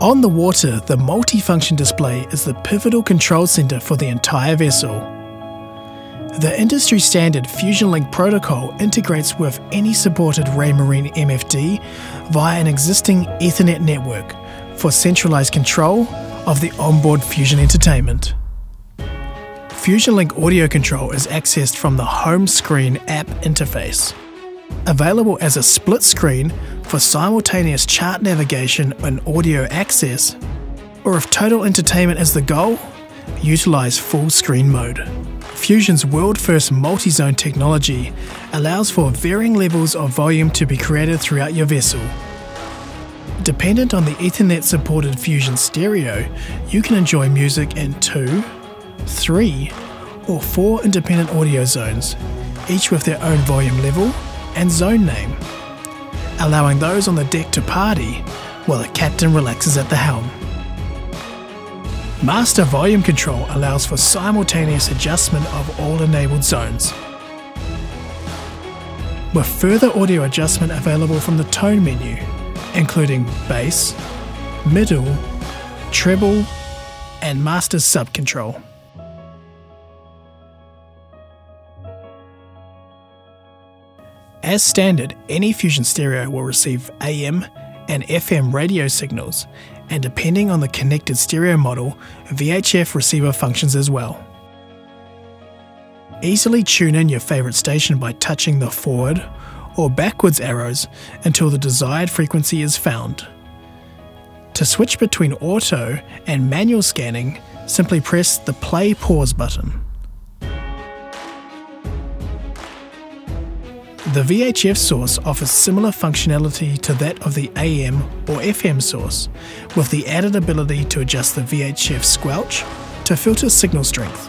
On the water, the multifunction display is the pivotal control center for the entire vessel. The industry standard FusionLink protocol integrates with any supported Raymarine MFD via an existing Ethernet network for centralized control of the onboard Fusion entertainment. FusionLink audio control is accessed from the home screen app interface. Available as a split screen for simultaneous chart navigation and audio access, or if total entertainment is the goal, utilize full screen mode. Fusion's world first multi zone technology allows for varying levels of volume to be created throughout your vessel. Dependent on the Ethernet supported Fusion stereo, you can enjoy music in two, three, or four independent audio zones, each with their own volume level and zone name, allowing those on the deck to party while the captain relaxes at the helm. Master volume control allows for simultaneous adjustment of all enabled zones. With further audio adjustment available from the tone menu, including bass, middle, treble, and master sub control. As standard, any Fusion stereo will receive AM and FM radio signals, and depending on the connected stereo model, VHF receiver functions as well. Easily tune in your favourite station by touching the forward or backwards arrows until the desired frequency is found. To switch between auto and manual scanning, simply press the play pause button. The VHF source offers similar functionality to that of the AM or FM source, with the added ability to adjust the VHF squelch to filter signal strength.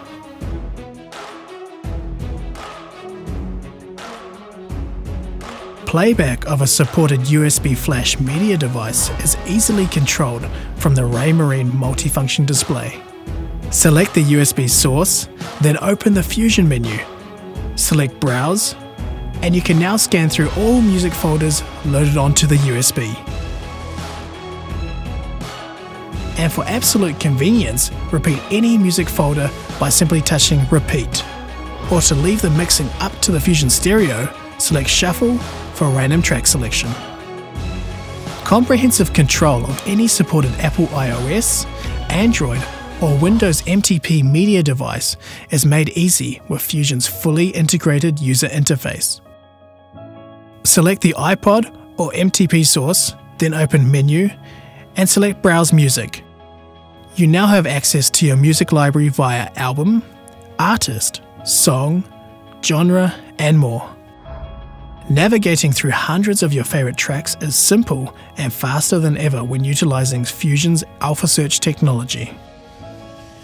Playback of a supported USB flash media device is easily controlled from the Raymarine multifunction display. Select the USB source, then open the Fusion menu. Select Browse, and you can now scan through all music folders loaded onto the USB. And for absolute convenience, repeat any music folder by simply touching Repeat. Or to leave the mixing up to the Fusion Stereo, select Shuffle for random track selection. Comprehensive control of any supported Apple iOS, Android, or Windows MTP media device is made easy with Fusion's fully integrated user interface. Select the iPod or MTP source, then open Menu and select Browse Music. You now have access to your music library via album, artist, song, genre, and more. Navigating through hundreds of your favorite tracks is simple and faster than ever when utilizing Fusion's Alpha Search technology.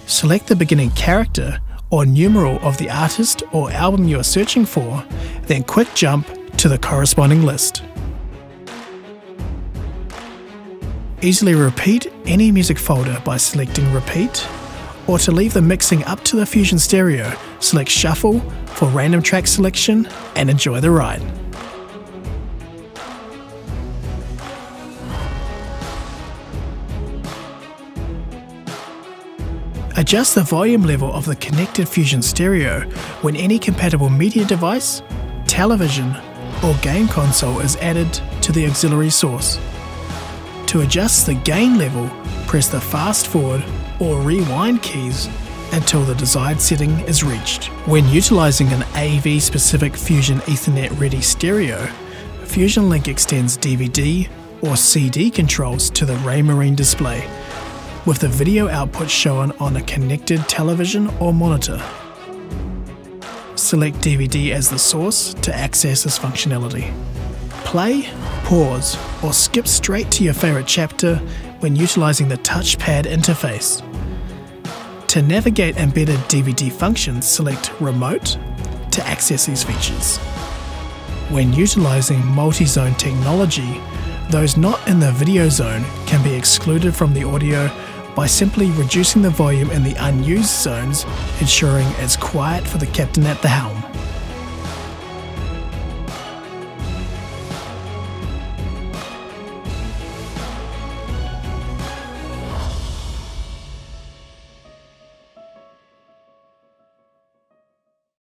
Select the beginning character or numeral of the artist or album you are searching for, then quick jump to the corresponding list. Easily repeat any music folder by selecting Repeat, or to leave the mixing up to the Fusion Stereo, select Shuffle for random track selection and enjoy the ride. Adjust the volume level of the connected Fusion Stereo when any compatible media device, television, or game console is added to the auxiliary source. To adjust the gain level, press the fast forward or rewind keys until the desired setting is reached. When utilizing an AV specific Fusion Ethernet ready stereo, Fusion Link extends DVD or CD controls to the Raymarine display, with the video output shown on a connected television or monitor select DVD as the source to access this functionality. Play, pause, or skip straight to your favourite chapter when utilising the touchpad interface. To navigate embedded DVD functions, select Remote to access these features. When utilising multi-zone technology, those not in the video zone can be excluded from the audio by simply reducing the volume in the unused zones, ensuring it's quiet for the captain at the helm.